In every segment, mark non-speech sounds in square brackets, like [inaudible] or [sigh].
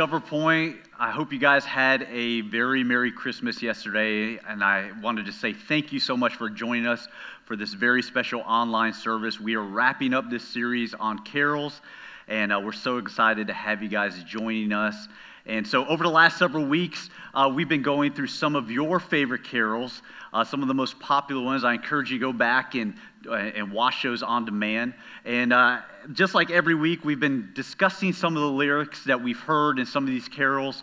Discover Point? I hope you guys had a very Merry Christmas yesterday, and I wanted to say thank you so much for joining us for this very special online service. We are wrapping up this series on carols, and uh, we're so excited to have you guys joining us. And so, over the last several weeks, uh, we've been going through some of your favorite carols, uh, some of the most popular ones. I encourage you to go back and, uh, and watch those on demand. And uh, just like every week, we've been discussing some of the lyrics that we've heard in some of these carols.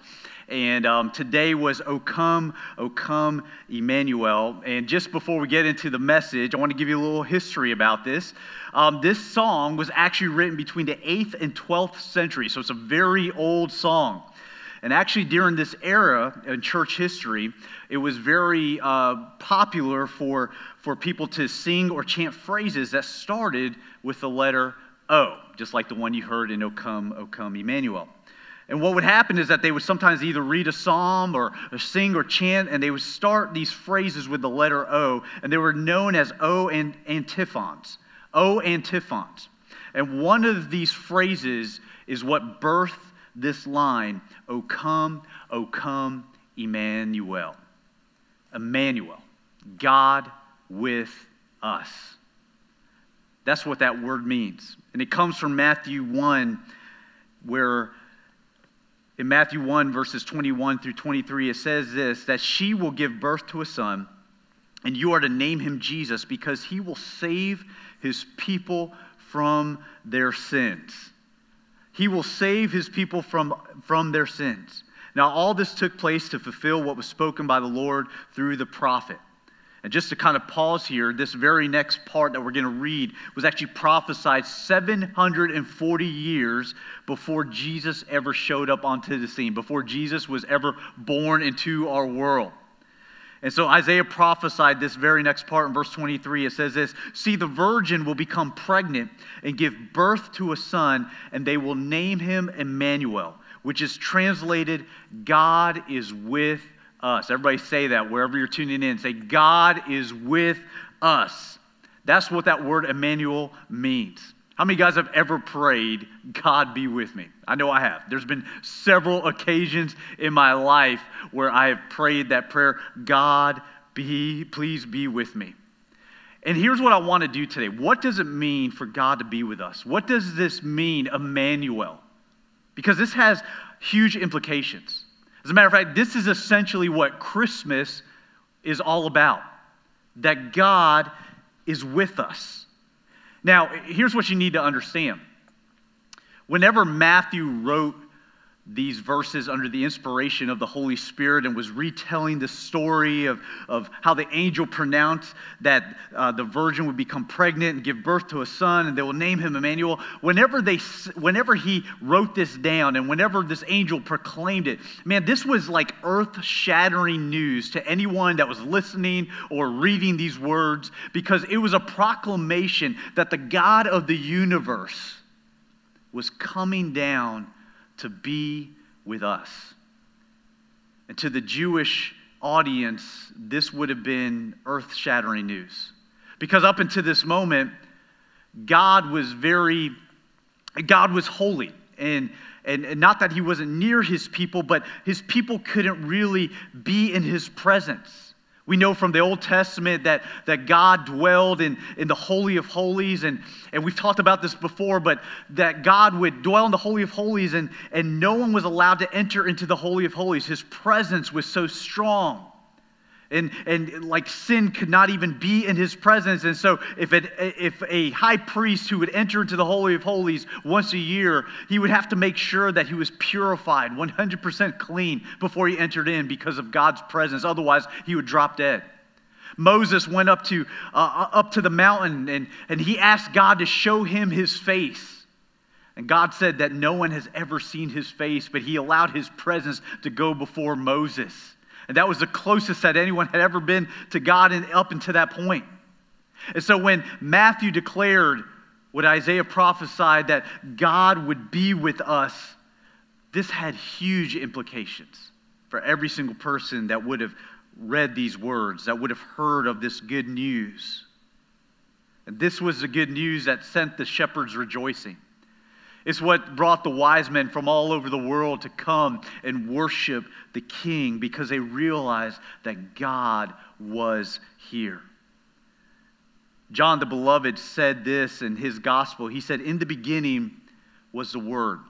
And um, today was O come, O come, Emmanuel. And just before we get into the message, I want to give you a little history about this. Um, this song was actually written between the 8th and 12th century, so it's a very old song. And actually, during this era in church history, it was very uh, popular for, for people to sing or chant phrases that started with the letter O, just like the one you heard in O Come, O Come, Emmanuel. And what would happen is that they would sometimes either read a psalm or, or, sing or chant, and they would start these phrases with the letter O, and they were known as O and antiphons. O antiphons. And one of these phrases is what birthed this line, O come, O come, Emmanuel. Emmanuel, God with us. That's what that word means. And it comes from Matthew 1, where in Matthew 1, verses 21 through 23, it says this that she will give birth to a son, and you are to name him Jesus because he will save his people from their sins. He will save his people from, from their sins. Now, all this took place to fulfill what was spoken by the Lord through the prophet. And just to kind of pause here, this very next part that we're going to read was actually prophesied 740 years before Jesus ever showed up onto the scene, before Jesus was ever born into our world. And so Isaiah prophesied this very next part in verse 23. It says this See, the virgin will become pregnant and give birth to a son, and they will name him Emmanuel, which is translated, God is with us. Everybody say that wherever you're tuning in. Say, God is with us. That's what that word Emmanuel means. How many guys have ever prayed, God be with me? I know I have. There's been several occasions in my life where I have prayed that prayer, God be, please be with me. And here's what I want to do today. What does it mean for God to be with us? What does this mean, Emmanuel? Because this has huge implications. As a matter of fact, this is essentially what Christmas is all about that God is with us. Now, here's what you need to understand. Whenever Matthew wrote these verses under the inspiration of the Holy Spirit and was retelling the story of, of how the angel pronounced that uh, the virgin would become pregnant and give birth to a son and they will name him Emmanuel. Whenever, they, whenever he wrote this down and whenever this angel proclaimed it, man, this was like earth shattering news to anyone that was listening or reading these words because it was a proclamation that the God of the universe was coming down to be with us. And to the Jewish audience, this would have been earth shattering news. Because up until this moment, God was very, God was holy. And, and, and not that he wasn't near his people, but his people couldn't really be in his presence. We know from the Old Testament that, that God dwelled in, in the Holy of Holies, and, and we've talked about this before, but that God would dwell in the Holy of Holies, and, and no one was allowed to enter into the Holy of Holies. His presence was so strong. And, and like sin could not even be in his presence. And so, if, it, if a high priest who would enter into the Holy of Holies once a year, he would have to make sure that he was purified, 100% clean before he entered in because of God's presence. Otherwise, he would drop dead. Moses went up to, uh, up to the mountain and, and he asked God to show him his face. And God said that no one has ever seen his face, but he allowed his presence to go before Moses. And that was the closest that anyone had ever been to God in, up until that point. And so when Matthew declared what Isaiah prophesied that God would be with us, this had huge implications for every single person that would have read these words, that would have heard of this good news. And this was the good news that sent the shepherds rejoicing. It's what brought the wise men from all over the world to come and worship the king because they realized that God was here. John the Beloved said this in his gospel. He said, In the beginning was the Word,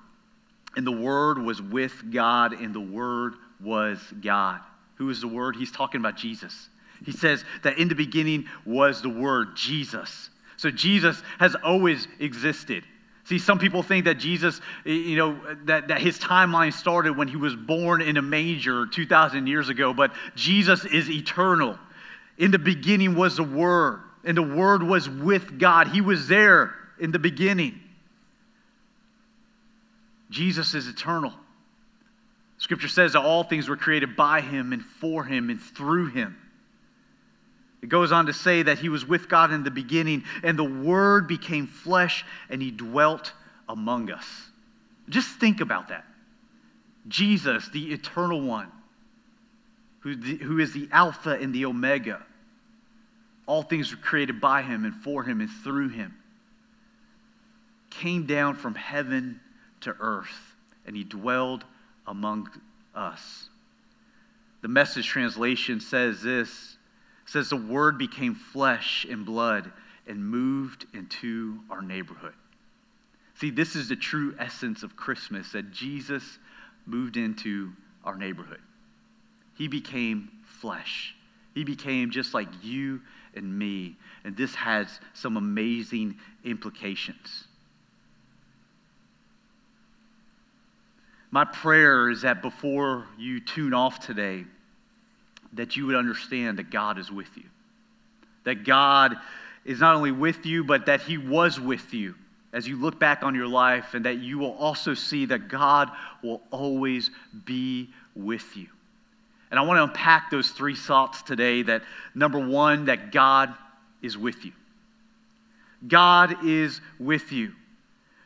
and the Word was with God, and the Word was God. Who is the Word? He's talking about Jesus. He says that in the beginning was the Word, Jesus. So Jesus has always existed. See, some people think that Jesus, you know, that, that his timeline started when he was born in a manger 2,000 years ago, but Jesus is eternal. In the beginning was the Word, and the Word was with God. He was there in the beginning. Jesus is eternal. Scripture says that all things were created by him and for him and through him. It goes on to say that he was with God in the beginning, and the Word became flesh and he dwelt among us. Just think about that. Jesus, the eternal one, who, who is the Alpha and the Omega. All things were created by him and for him and through him. Came down from heaven to earth, and he dwelled among us. The message translation says this says the word became flesh and blood and moved into our neighborhood. See, this is the true essence of Christmas that Jesus moved into our neighborhood. He became flesh. He became just like you and me. And this has some amazing implications. My prayer is that before you tune off today, that you would understand that God is with you. That God is not only with you, but that He was with you as you look back on your life, and that you will also see that God will always be with you. And I want to unpack those three thoughts today that number one, that God is with you. God is with you.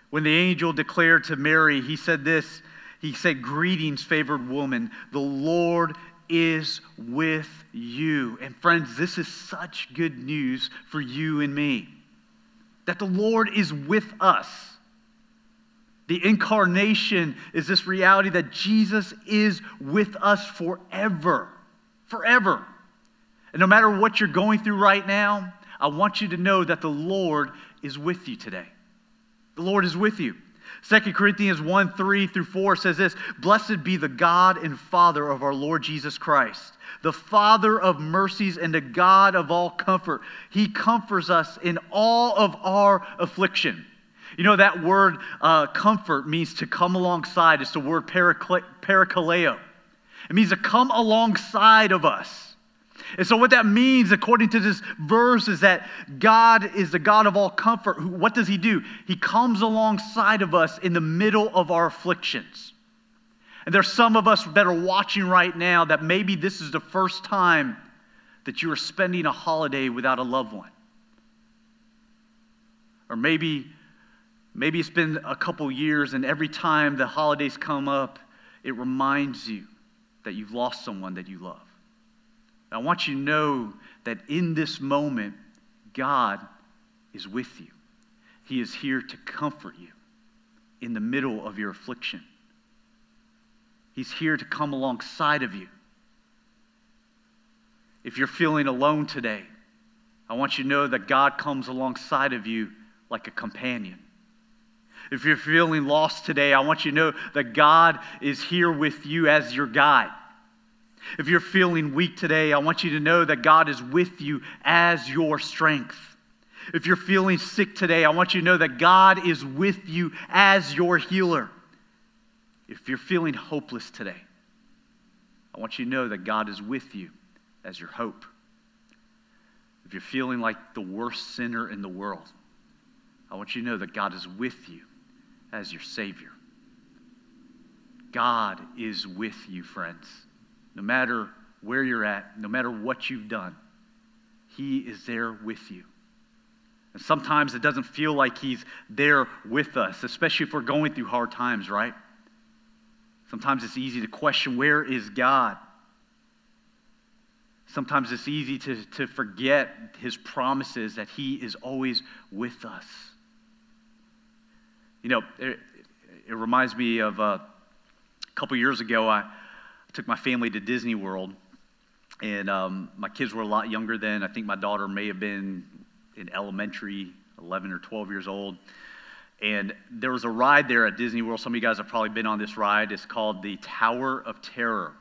When the angel declared to Mary, he said this He said, Greetings, favored woman, the Lord is with you. And friends, this is such good news for you and me that the Lord is with us. The incarnation is this reality that Jesus is with us forever. Forever. And no matter what you're going through right now, I want you to know that the Lord is with you today. The Lord is with you. 2 Corinthians 1 3 through 4 says this Blessed be the God and Father of our Lord Jesus Christ, the Father of mercies and the God of all comfort. He comforts us in all of our affliction. You know, that word uh, comfort means to come alongside. It's the word parakaleo. It means to come alongside of us. And so, what that means, according to this verse, is that God is the God of all comfort. What does He do? He comes alongside of us in the middle of our afflictions. And there's some of us that are watching right now that maybe this is the first time that you are spending a holiday without a loved one. Or maybe, maybe it's been a couple years, and every time the holidays come up, it reminds you that you've lost someone that you love. I want you to know that in this moment, God is with you. He is here to comfort you in the middle of your affliction. He's here to come alongside of you. If you're feeling alone today, I want you to know that God comes alongside of you like a companion. If you're feeling lost today, I want you to know that God is here with you as your guide. If you're feeling weak today, I want you to know that God is with you as your strength. If you're feeling sick today, I want you to know that God is with you as your healer. If you're feeling hopeless today, I want you to know that God is with you as your hope. If you're feeling like the worst sinner in the world, I want you to know that God is with you as your Savior. God is with you, friends no matter where you're at, no matter what you've done, He is there with you. And sometimes it doesn't feel like He's there with us, especially if we're going through hard times, right? Sometimes it's easy to question where is God? Sometimes it's easy to, to forget His promises that He is always with us. You know, it reminds me of uh, a couple years ago, I took my family to Disney World, and um, my kids were a lot younger then. I think my daughter may have been in elementary, 11 or 12 years old. And there was a ride there at Disney World. Some of you guys have probably been on this ride. It's called the Tower of Terror.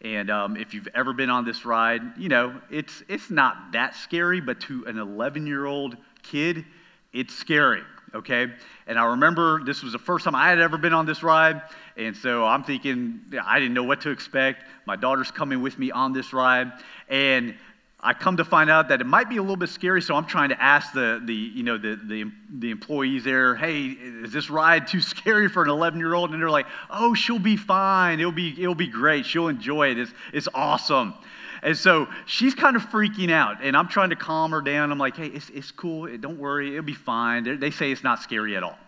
And um, if you've ever been on this ride, you know, it's, it's not that scary, but to an 11 year old kid, it's scary, okay? And I remember this was the first time I had ever been on this ride. And so I'm thinking, I didn't know what to expect. My daughter's coming with me on this ride. And I come to find out that it might be a little bit scary, so I'm trying to ask the, the you know the, the, the employees there, hey, is this ride too [laughs] scary for an 11 year old? And they're like, oh, she'll be fine. It'll be it'll be great. She'll enjoy it. It's it's awesome. And so she's kind of freaking out, and I'm trying to calm her down. I'm like, hey, it's it's cool. Don't worry. It'll be fine. They're, they say it's not scary at all.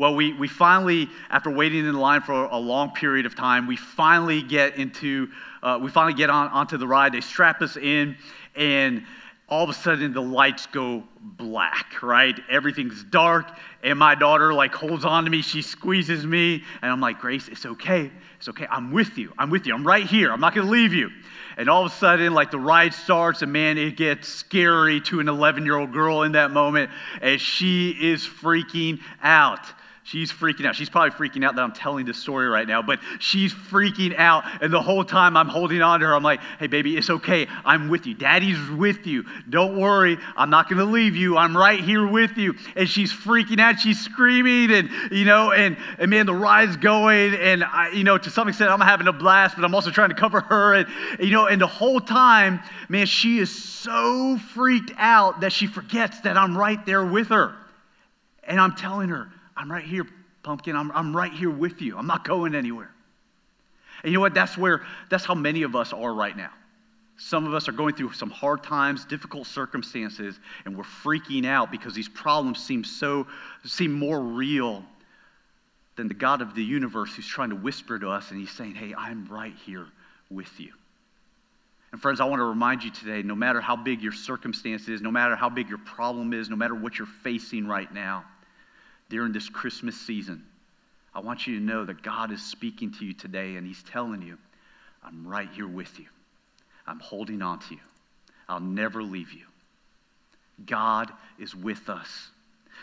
Well, we, we finally, after waiting in line for a long period of time, we finally get into, uh, we finally get on, onto the ride. They strap us in, and all of a sudden the lights go black, right? Everything's dark, and my daughter like holds on to me, she squeezes me, and I'm like, Grace, it's okay. It's okay. I'm with you. I'm with you. I'm right here. I'm not gonna leave you. And all of a sudden, like the ride starts, and man, it gets scary to an 11 year old girl in that moment as she is freaking out. She's freaking out. She's probably freaking out that I'm telling this story right now, but she's freaking out. And the whole time I'm holding on to her, I'm like, hey, baby, it's okay. I'm with you. Daddy's with you. Don't worry. I'm not going to leave you. I'm right here with you. And she's freaking out. She's screaming, and, you know, and, and man, the ride's going. And, I, you know, to some extent, I'm having a blast, but I'm also trying to cover her. And, you know, and the whole time, man, she is so freaked out that she forgets that I'm right there with her. And I'm telling her, I'm right here, pumpkin. I'm, I'm right here with you. I'm not going anywhere. And you know what? That's where, that's how many of us are right now. Some of us are going through some hard times, difficult circumstances, and we're freaking out because these problems seem so, seem more real than the God of the universe who's trying to whisper to us and he's saying, Hey, I'm right here with you. And friends, I want to remind you today no matter how big your circumstance is, no matter how big your problem is, no matter what you're facing right now, during this Christmas season, I want you to know that God is speaking to you today and He's telling you, I'm right here with you. I'm holding on to you. I'll never leave you. God is with us.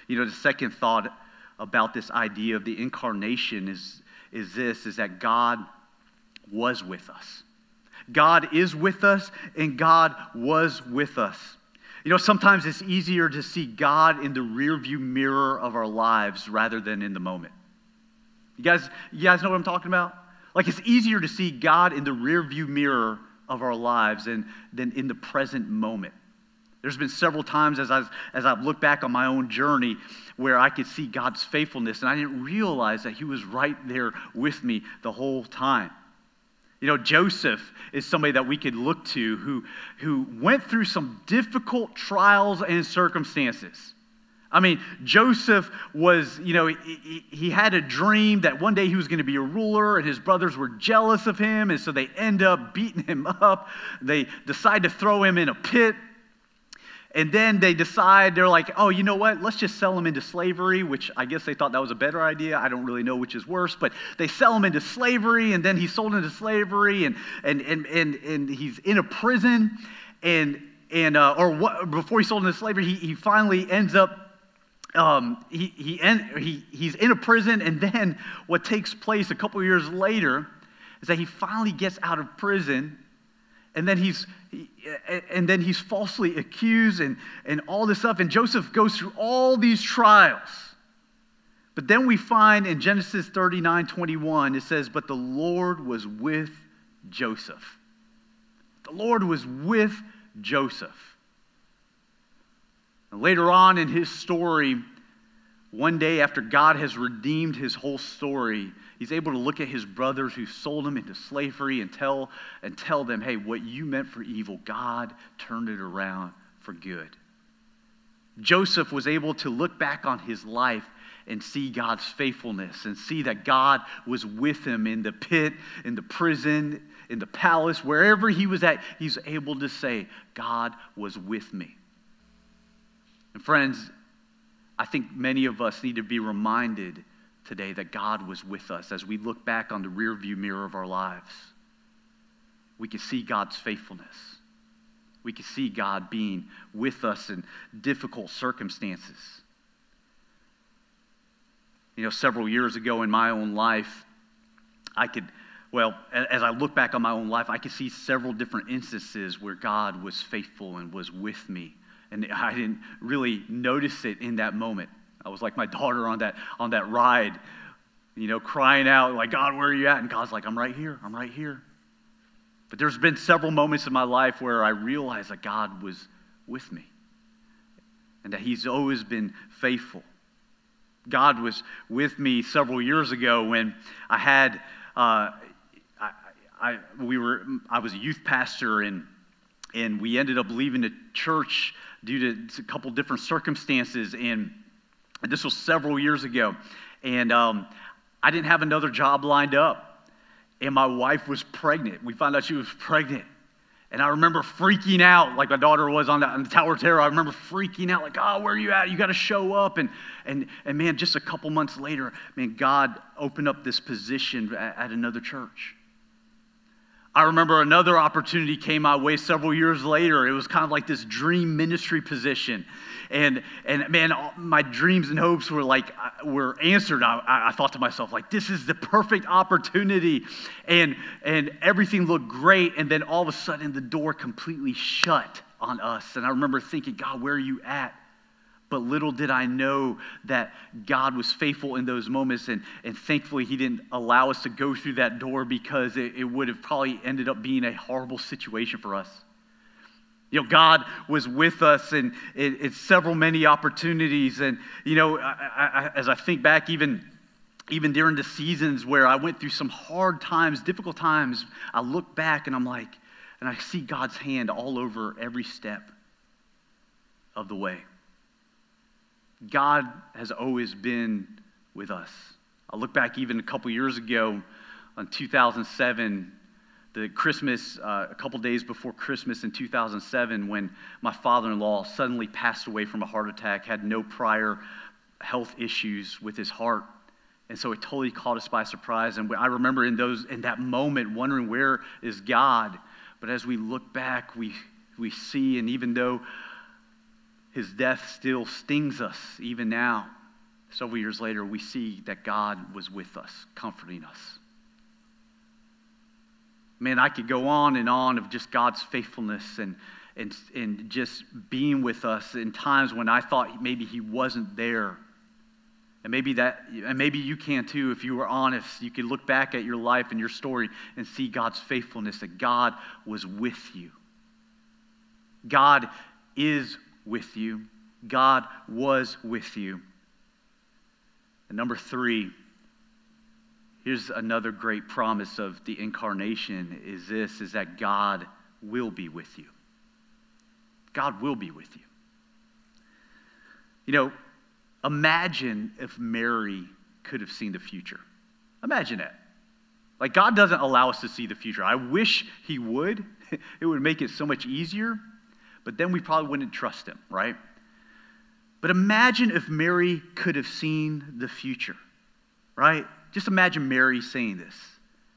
You know, the second thought about this idea of the incarnation is, is this is that God was with us. God is with us, and God was with us. You know, sometimes it's easier to see God in the rearview mirror of our lives rather than in the moment. You guys, you guys know what I'm talking about? Like it's easier to see God in the rearview mirror of our lives than, than in the present moment. There's been several times as I've, as I've looked back on my own journey where I could see God's faithfulness, and I didn't realize that He was right there with me the whole time. You know, Joseph is somebody that we could look to who, who went through some difficult trials and circumstances. I mean, Joseph was, you know, he, he, had a dream that one day he was going to be a ruler, and his brothers were jealous of him, and so they end up beating him up. They decide to throw him in a pit. And then they decide, they're like, oh, you know what? Let's just sell him into slavery, which I guess they thought that was a better idea. I don't really know which is worse, but they sell him into slavery, and then he's sold into slavery, and, and, and, and, and he's in a prison. And, and uh, or what, before he's sold into slavery, he, he finally ends up um, he, he, he, he's in a prison, and then what takes place a couple years later is that he finally gets out of prison and then he's and then he's falsely accused and, and all this stuff. And joseph goes through all these trials. But then we find in genesis 39 21 it says but the lord was with joseph. The lord was with joseph. And later on in his story one day after god has redeemed his whole story He's able to look at his brothers who sold him into slavery and tell, and tell them, hey, what you meant for evil, God turned it around for good. Joseph was able to look back on his life and see God's faithfulness and see that God was with him in the pit, in the prison, in the palace, wherever he was at, he's able to say, God was with me. And friends, I think many of us need to be reminded today that God was with us as we look back on the rearview mirror of our lives. We can see God's faithfulness. We can see God being with us in difficult circumstances. You know, several years ago in my own life, I could, well, as I look back on my own life, I could see several different instances where God was faithful and was with me. And I didn't really notice it in that moment. I was like my daughter on that, on that ride, you know, crying out, like, God, where are you at? And God's like, I'm right here. I'm right here. But there's been several moments in my life where I realized that God was with me and that He's always been faithful. God was with me several years ago when I had, uh, I, I, we were, I was a youth pastor and, and we ended up leaving the church due to a couple different circumstances. And this was several years ago. And um, I didn't have another job lined up. And my wife was pregnant. We found out she was pregnant. And I remember freaking out like my daughter was on the, on the Tower of Terror. I remember freaking out, like, oh, where are you at? You got to show up. And, and, and man, just a couple months later, man, God opened up this position at, at another church. I remember another opportunity came my way several years later. It was kind of like this dream ministry position. And, and man, my dreams and hopes were like, uh, were answered. I, I thought to myself, like, this is the perfect opportunity. And, and everything looked great. And then all of a sudden, the door completely shut on us. And I remember thinking, God, where are you at? But little did I know that God was faithful in those moments. And, and thankfully, He didn't allow us to go through that door because it, it would have probably ended up being a horrible situation for us. You know, God was with us in, in, in several many opportunities. And, you know, I, I, as I think back, even, even during the seasons where I went through some hard times, difficult times, I look back and I'm like, and I see God's hand all over every step of the way. God has always been with us. I look back even a couple years ago on 2007 the Christmas, uh, a couple days before Christmas in 2007, when my father in law suddenly passed away from a heart attack, had no prior health issues with his heart. And so it totally caught us by surprise. And I remember in, those, in that moment wondering, where is God? But as we look back, we, we see, and even though his death still stings us, even now, several years later, we see that God was with us, comforting us. Man, I could go on and on of just God's faithfulness and, and, and just being with us in times when I thought maybe He wasn't there. And maybe that, and maybe you can too, if you were honest. You could look back at your life and your story and see God's faithfulness, that God was with you. God is with you. God was with you. And number three, Here's another great promise of the incarnation is this is that God will be with you. God will be with you. You know, imagine if Mary could have seen the future. Imagine that. Like, God doesn't allow us to see the future. I wish He would. [laughs] It would make it so much easier, but then we probably wouldn't trust Him, right? But imagine if Mary could have seen the future, right? Just imagine Mary saying this.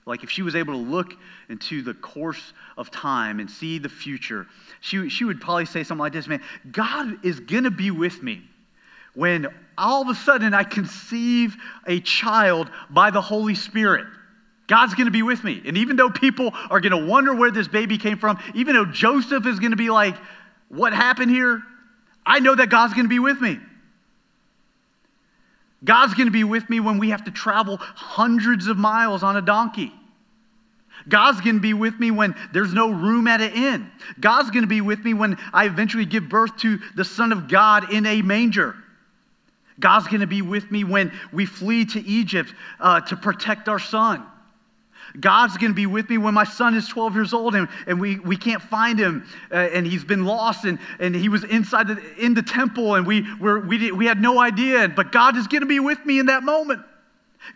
Like if she was able to look into the course of time and see the future, she, she would probably say something like this Man, God is going to be with me when all of a sudden I conceive a child by the Holy Spirit. God's going to be with me. And even though people are going to wonder where this baby came from, even though Joseph is going to be like, What happened here? I know that God's going to be with me. God's going to be with me when we have to travel hundreds of miles on a donkey. God's going to be with me when there's no room at an inn. God's going to be with me when I eventually give birth to the Son of God in a manger. God's going to be with me when we flee to Egypt uh, to protect our son. God's going to be with me when my son is 12 years old and, and we, we can't find him uh, and he's been lost and, and he was inside the, in the temple and we, were, we, did, we had no idea. But God is going to be with me in that moment.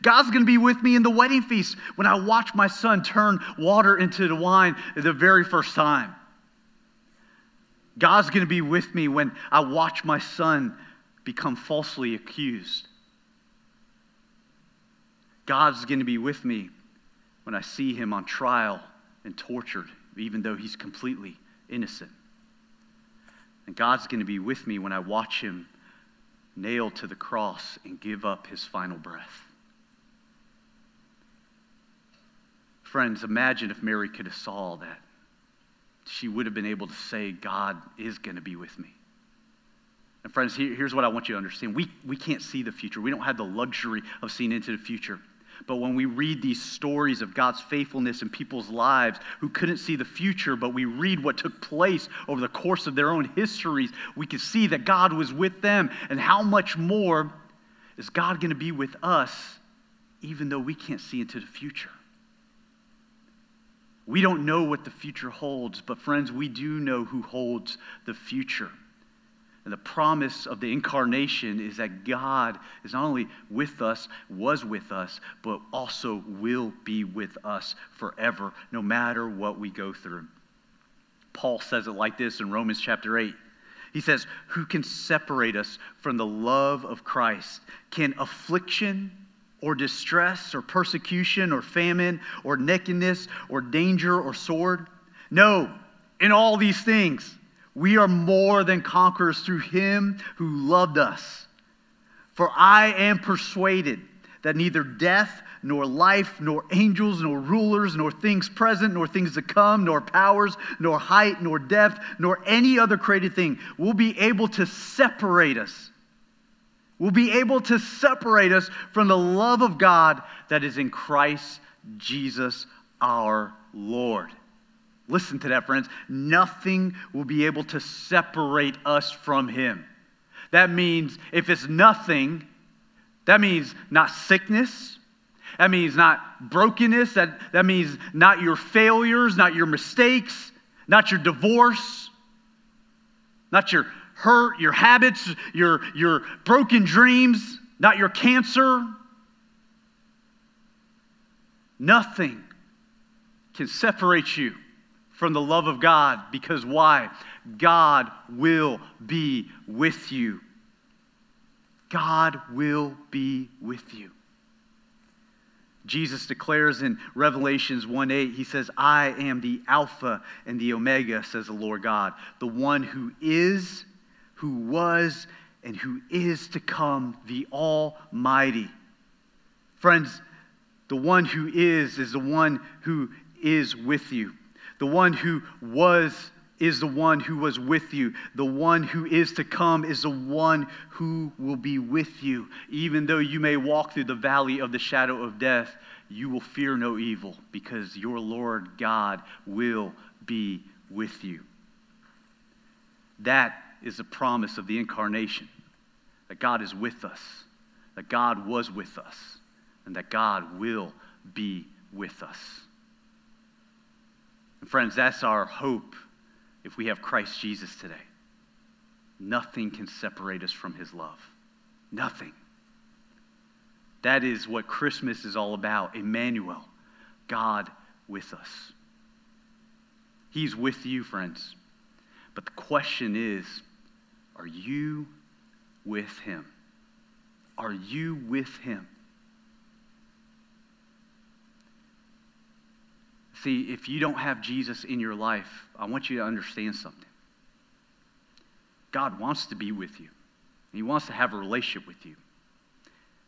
God's going to be with me in the wedding feast when I watch my son turn water into the wine the very first time. God's going to be with me when I watch my son become falsely accused. God's going to be with me when I see him on trial and tortured, even though he's completely innocent. And God's going to be with me when I watch him nailed to the cross and give up his final breath. Friends, imagine if Mary could have saw all that. She would have been able to say, God is going to be with me. And friends, here, here's what I want you to understand. We, we can't see the future. We don't have the luxury of seeing into the future. But when we read these stories of God's faithfulness in people's lives who couldn't see the future, but we read what took place over the course of their own histories, we can see that God was with them. And how much more is God going to be with us, even though we can't see into the future? We don't know what the future holds, but friends, we do know who holds the future. And the promise of the incarnation is that God is not only with us, was with us, but also will be with us forever, no matter what we go through. Paul says it like this in Romans chapter 8. He says, Who can separate us from the love of Christ? Can affliction or distress or persecution or famine or nakedness or danger or sword? No, in all these things we are more than conquerors through him who loved us. For I am persuaded that neither death, nor life, nor angels, nor rulers, nor things present, nor things to come, nor powers, nor height, nor depth, nor any other created thing will be able to separate us. Will be able to separate us from the love of God that is in Christ Jesus our Lord. Listen to that, friends. Nothing will be able to separate us from Him. That means if it's nothing, that means not sickness. That means not brokenness. That, that means not your failures, not your mistakes, not your divorce, not your hurt, your habits, your, your broken dreams, not your cancer. Nothing can separate you from the love of God because why? God will be with you. God will be with you. Jesus declares in Revelations 1 8, he says, I am the Alpha and the Omega, says the Lord God, the one who is, who was, and who is to come, the Almighty. Friends, the one who is is the one who is with you. The one who was is the one who was with you. The one who is to come is the one who will be with you. Even though you may walk through the valley of the shadow of death, you will fear no evil because your Lord God will be with you. That is the promise of the incarnation that God is with us, that God was with us, and that God will be with us. And friends, that's our hope if we have Christ Jesus today. Nothing can separate us from his love. Nothing. That is what Christmas is all about Emmanuel, God with us. He's with you, friends. But the question is are you with him? Are you with him? See, if you don't have Jesus in your life, I want you to understand something. God wants to be with you, He wants to have a relationship with you.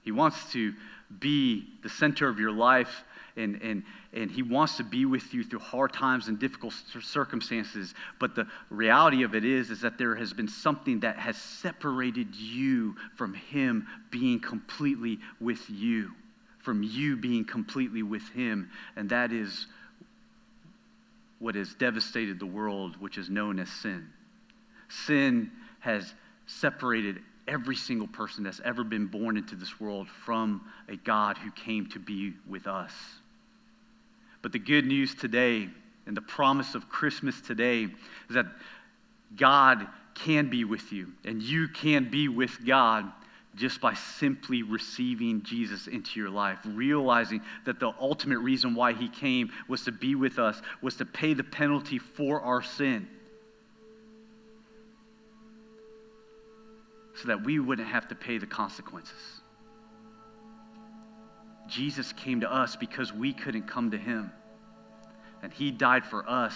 He wants to be the center of your life, and, and, and He wants to be with you through hard times and difficult circumstances. But the reality of it is, is that there has been something that has separated you from Him being completely with you, from you being completely with Him, and that is what has devastated the world, which is known as sin. Sin has separated every single person that's ever been born into this world from a God who came to be with us. But the good news today and the promise of Christmas today is that God can be with you and you can be with God just by simply receiving Jesus into your life, realizing that the ultimate reason why he came was to be with us, was to pay the penalty for our sin. So that we wouldn't have to pay the consequences. Jesus came to us because we couldn't come to him. And he died for us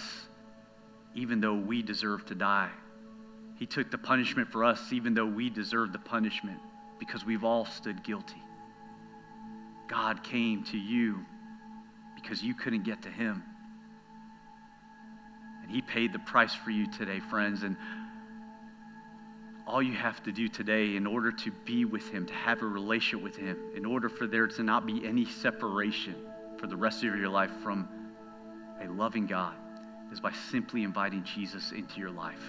even though we deserved to die. He took the punishment for us even though we deserved the punishment because we've all stood guilty. God came to you because you couldn't get to him. And he paid the price for you today, friends. And all you have to do today in order to be with him, to have a relationship with him, in order for there to not be any separation for the rest of your life from a loving God, is by simply inviting Jesus into your life.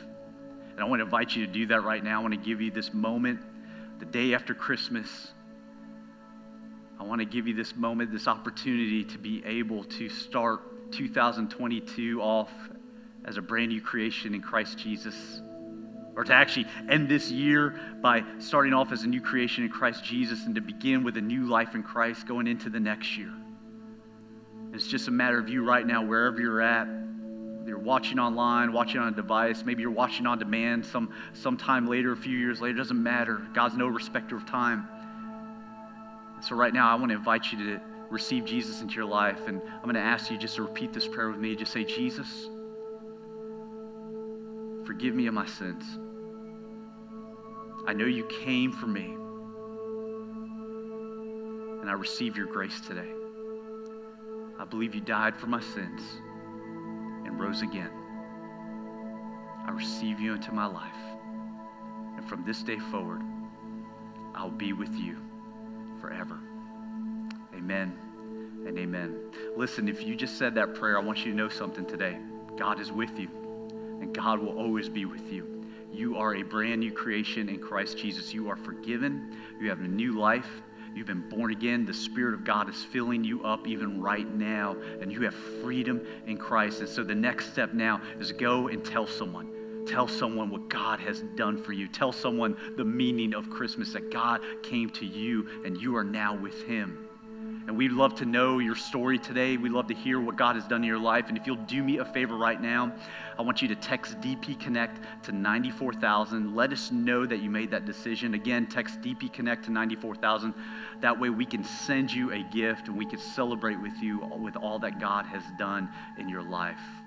And I want to invite you to do that right now. I want to give you this moment, the day after Christmas. I want to give you this moment, this opportunity to be able to start 2022 off as a brand new creation in Christ Jesus. Or to actually end this year by starting off as a new creation in Christ Jesus and to begin with a new life in Christ going into the next year. It's just a matter of you right now, wherever you're at. You're watching online, watching on a device. Maybe you're watching on demand some sometime later, a few years later. It doesn't matter. God's no respecter of time. So right now, I want to invite you to receive Jesus into your life, and I'm going to ask you just to repeat this prayer with me. Just say, Jesus, forgive me of my sins. I know you came for me, and I receive your grace today. I believe you died for my sins and rose again. I receive you into my life. And from this day forward, I'll be with you forever. Amen and amen. Listen, if you just said that prayer, I want you to know something today. God is with you, and God will always be with you. You are a brand new creation in Christ Jesus. You are forgiven, you have a new life. You've been born again. The Spirit of God is filling you up even right now, and you have freedom in Christ. And so the next step now is go and tell someone. Tell someone what God has done for you. Tell someone the meaning of Christmas that God came to you and you are now with Him. And we'd love to know your story today. We'd love to hear what God has done in your life. And if you'll do me a favor right now, I want you to text DP Connect to 94,000. Let us know that you made that decision. Again, text DP Connect to 94,000. That way we can send you a gift and we can celebrate with you with all that God has done in your life.